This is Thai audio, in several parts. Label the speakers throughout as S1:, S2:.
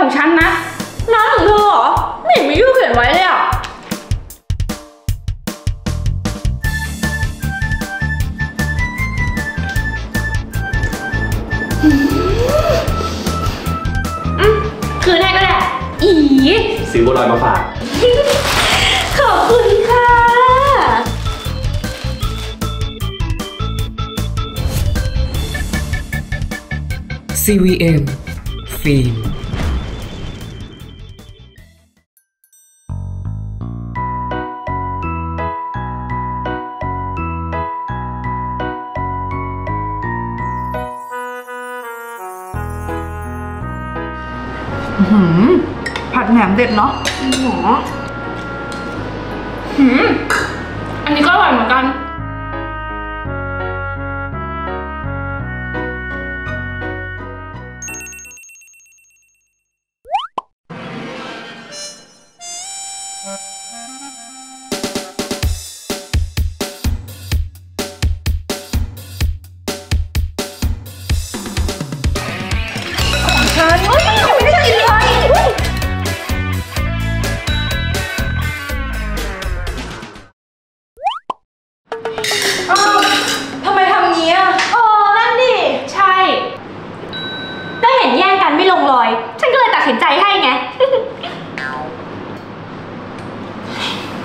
S1: ของฉันนะน้ำของเธอเหรอ ไม่เห็นมีชื่อเขียนไว้เลยอะอืมคืนให้ก็ได้ อี
S2: ซื้อบัวลอยมาฝาก
S1: ขอบคุณค่ะ
S3: CVM ฟิ หืม
S4: ผัดแหนมเด็ดเนาะ
S1: หมอหืมอันนี้ก็อร่อยเหมือนกัน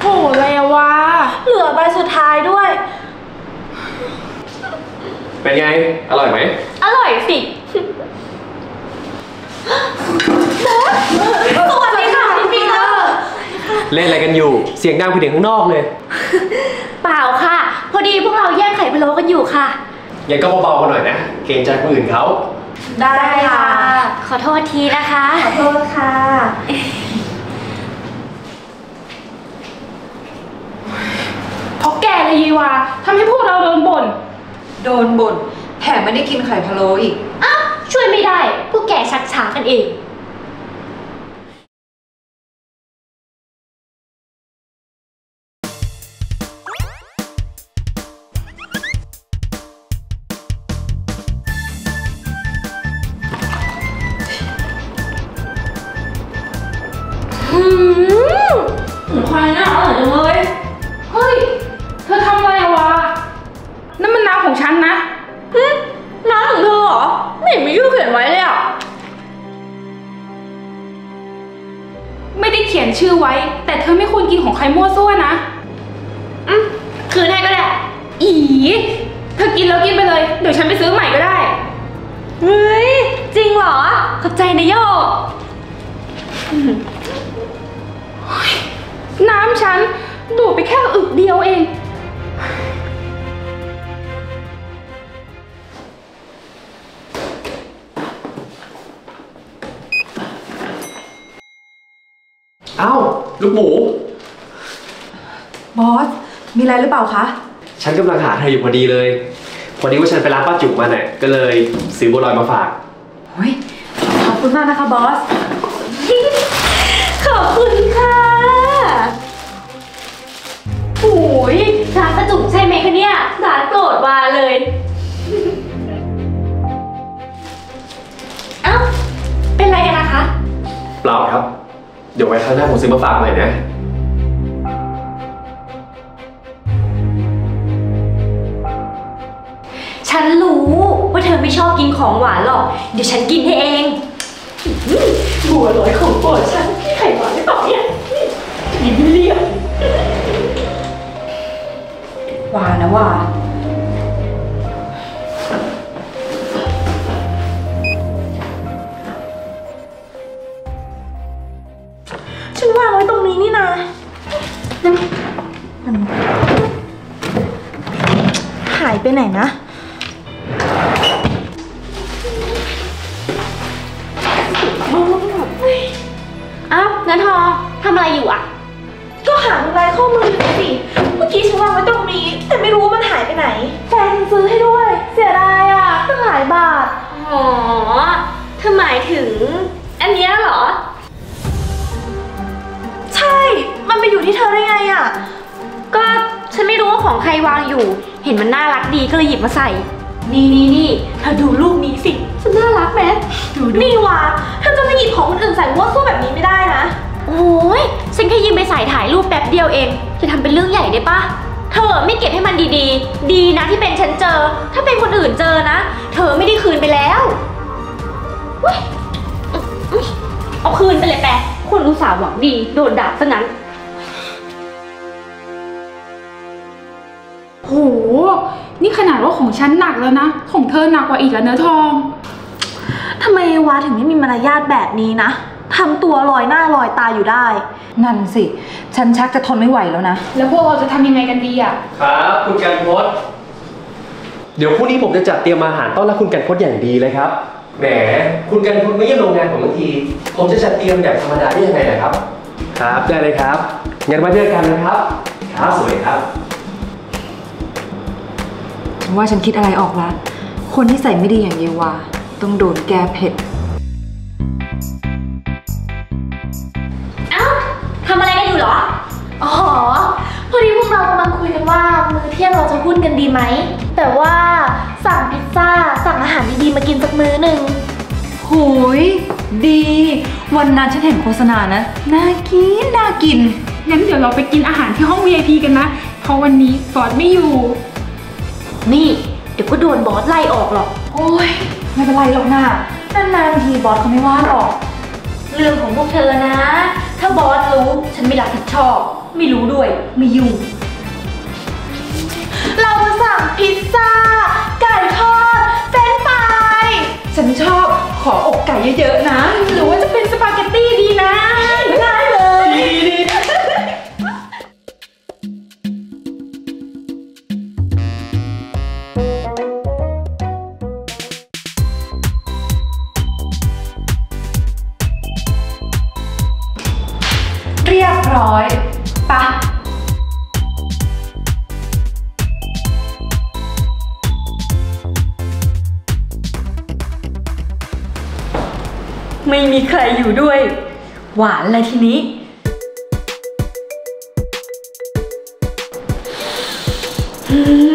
S1: โหเลววะ
S4: เหลือใบสุดท้ายด้วย
S2: เป็นไง อร่อยไหม
S1: อร่อยสิสวัสดีค่ะพี่ปีเตอร์
S2: เล่นอะไรกันอยู่ เสียงดังไปถึงข้างนอกเลย
S1: เปล่าค่ะ พอดีพวกเราแย่งไข่พะโล้กันอยู่ค่ะ
S2: ยังก็เบาๆกันหน่อยนะ เกรงใจคนอื่นเขา
S4: ได้ค่ะ
S1: ขอโทษทีนะคะ
S4: ขอโทษค่ะ
S1: เพราะแกเลยยีวาทำให้พวกเราโดนบ่น
S4: โดนบ่นแถม ไม่ได้กินไข่พะโล้อีก
S1: อ้าวช่วยไม่ได้ พวกแกชักช้ากันเอง ขียนชื่อไว้ แต่เธอไม่ควรกินของใครมั่วซั่วนะ อืมคืนให้ก็ได้ อีเธอกินแล้วกินไปเลย เดี๋ยวฉันไปซื้อใหม่ก็ได้ เฮ้ย จริงเหรอ ขอบใจนะโยกน้ำฉันดูดไปแค่อึกเดียวเอง
S2: ลูกหมู
S4: บอส มีอะไรหรือเปล่าคะ
S2: ฉันกำลังหาเธออยู่พอดีเลย พอดีว่าฉันไปร้านป้าจุ๋มมาเนี่ยก็เลยซื้อบัวลอยมาฝาก
S4: เฮ้ยขอบคุณมากนะคะบอส
S1: ขอบคุณค่ะโอ้ยร้านประจุใช่ไหมคะเนี่ยร้านโปรดวาเลย เอ้า เป็นไรกันนะคะ
S2: เปล่าครับ เดี๋ยวไว้ครั้งหน้าผมซื้อมาฝากใหม่นะ
S1: ฉันรู้ว่าเธอไม่ชอบกินของหวานหรอก เดี๋ยวฉันกินให้เองอื้อบัวลอยของโปรดฉันพี่ไข่หวานไม่ต่อเนี่ยกินเรียบ
S4: วานะว่าายไปไหนนะ
S1: อ้าวนันทองทำอะไรอยู่อะ
S4: ก็หาลายข้อมืออยู่สิ เมื่อกี้ฉันวางไว้ตรงนี้ แต่ไม่รู้ว่ามันหายไปไหน แฟนซื้อให้ด้วย เสียดายอะตั้งหลายบาท
S1: อ๋อเธอหมายถึง อันเนี้ยเหรอ
S4: ใช่ มันไปอยู่ที่เธอได้ไงอะ
S1: ก็ฉันไม่รู้ว่าของใครวางอยู่ เห็นมันน่ารักดีก็เลยหยิบมาใส่ นี่นี่นี่เธอดูรูปนี้สิฉันน่ารักไหมดูดู
S4: นี่วะเธอจะมาหยิบของคนอื่นใส่มั่วสื้วแบบนี้ไม่ได้นะ
S1: โอ้ยฉันแค่ยืมไปใส่ถ่ายรูปแป๊บเดียวเองจะทำเป็นเรื่องใหญ่ได้ปะเธอไม่เก็บให้มันดีดีดีนะที่เป็นฉันเจอ ถ้าเป็นคนอื่นเจอนะ เธอไม่ได้คืนไปแล้วเอาคืนไปเลยแปะคนอุตส่าห์หวังดีโดนด่าซะงั้น
S5: โห นี่ขนาดว่าของฉันหนักแล้วนะ ของเธอหนักกว่าอีกแล้วเนื้อทอง
S4: ทำไมวาถึงไม่มีมารยาทแบบนี้นะทำตัวลอยหน้าลอยตาอยู่ได้
S6: นั่นสิ ฉันชักจะทนไม่ไหวแล้วนะ
S5: แล้วพวกเราจะทำยังไงกันดีอะ
S2: ครับคุณกันพศเดี๋ยวพรุ่งนี้ผมจะจัดเตรียมอาหารต้อนรับคุณกันพศอย่างดีเลยครับ แหม คุณกันพศไม่เยี่ยมโรงงานผมบางที ผมจะจัดเตรียมแบบธรรมดาได้ยังไงนะครับ ครับ ได้เลยครับ งั้นมาเจอกันนะครับ ครับสวยครับ
S6: ฉัน ว่าฉันคิดอะไรออกแล้วคนที่ใส่ไม่ดีอย่างเยวา ต้องโดนแก้เผ็ด
S1: เอ้าทำอะไรกันอยู่เหรอ
S4: อ๋อ พอดีพวกเรากำลังคุยกันว่า มื้อเที่ยงเราจะหุ้นกันดีไหม แต่ว่าสั่งพิซซ่า สั่งอาหารดีๆมากินสักมื้อหนึ่ง
S6: โหยดี วันนั้นฉันเห็นโฆษณานะ น่ากิน น่ากิน
S5: งั้นเดี๋ยวเราไปกินอาหารที่ห้อง VIP กันนะ เพราะวันนี้ฟอร์ดไม่อยู่
S1: นี่ เดี๋ยวก็โดนบอสไล่ออกหรอก
S6: โอ้ยไม่เป็นไรหรอกนะนานๆทีบอสเขาไม่ว่าหรอก
S1: เรื่องของพวกเธอนะ ถ้าบอสรู้ฉันไม่รับผิดชอบ ไม่รู้ด้วย ไม่ยุ่ง
S4: เราจะสั่งพิซซ่า ไก่ทอดเฟรนช์ฟราย
S6: ฉันชอบขออกไก่เยอะๆนะ
S5: หรือว่าจะเป็นสปาเกตตี้ดีนะ
S6: ร้อยปะ
S1: ไม่มีใครอยู่ด้วย หวานเลยทีนี้ อืม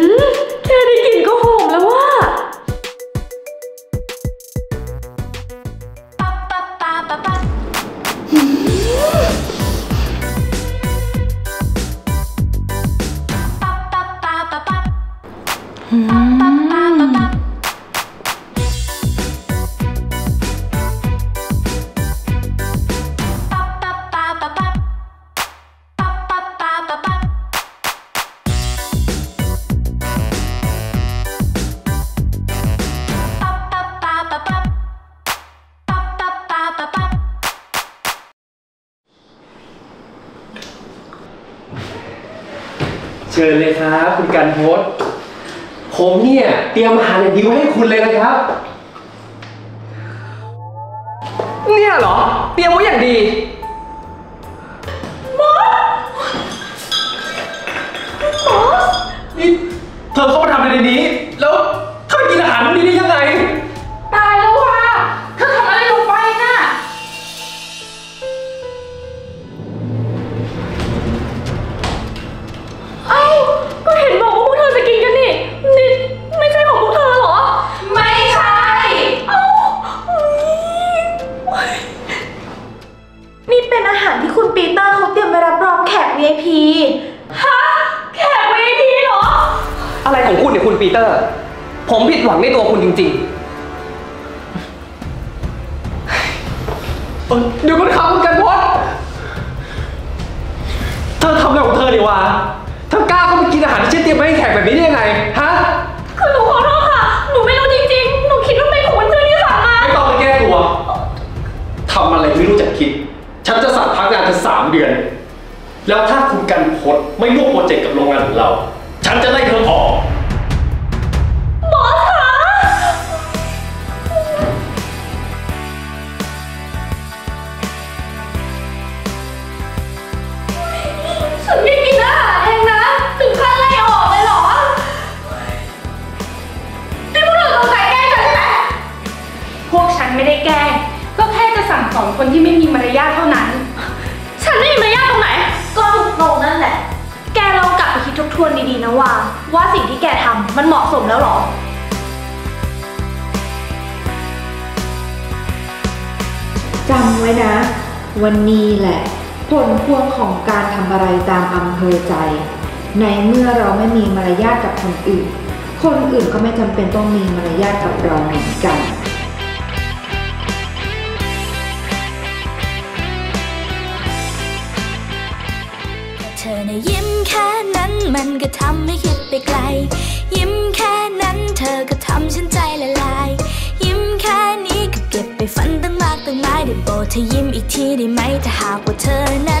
S2: เชิญเลยครับคุณกันพสผมเนี่ยเตรียมอาหารอย่างดีไว้ให้คุณเลยนะครับ
S3: เนี่ยเหรอ เตรียมไว้อย่างดีบอสบอส
S2: นี่เธอเข้ามาทำอะไรในนี้ แล้วเธอกินอาหารพวกนี้
S5: ปี
S1: เต
S4: อร์เขาเตรียมไว้รับรองแขก VIP
S1: ฮะแขก VIP เหรอ
S3: อะไรของคุณเนี่ยคุณปีเตอร์ ผมผิดหวังในตัวคุณจริงๆเอ่อเดี๋ยวก่อนครับคุณกันพศเธอทำอะไรของเธอเนี่ยวะเธอกล้าเข้ามากินอาหารที่ฉันเตรียมไว้ให้แขกแบบนี้ได้ยังไง ฮะ
S2: กงานเธอสามเดือน แล้วถ้าคุณกันพศไม่ร่วมโปรเจกต์กับโรงงานของเรา ฉันจะไล่เธอออก
S1: บอสคะฉันไม่กินอาหารเองนะ ถึงขั้นไล่ออกเลยเหรอนี่พวกเธอสงสัยแกล้งฉันใช่ไหม
S5: พวกฉันไม่ได้แกล้งก็แค่จะสั่งสอนคนที่ไม่มีมารยาทเท่านั้น
S1: ฉันไม่มีมารยาทตรงไหน
S4: ก็ถูกตรงนั่นแหละ แกลองกลับไปคิดทบทวนดีๆนะว่า ว่าสิ่งที่แกทำมันเหมาะสมแล้วเหรอ
S6: จำไว้นะ วันนี้แหละ ผลพวงของการทำอะไรตามอำเภอใจ ในเมื่อเราไม่มีมารยาทกับคนอื่น คนอื่นก็ไม่จำเป็นต้องมีมารยาทกับเราเหมือนกัน
S7: มันก็ทำให้คิดไปไกล ยิ้มแค่นั้นเธอก็ทำฉันใจละลาย ยิ้มแค่นี้ก็เก็บไปฝันตั้งมากตั้งหายได้โปรดเธอยิ้มอีกทีได้ไหมถ้าหากว่าเธอนั้น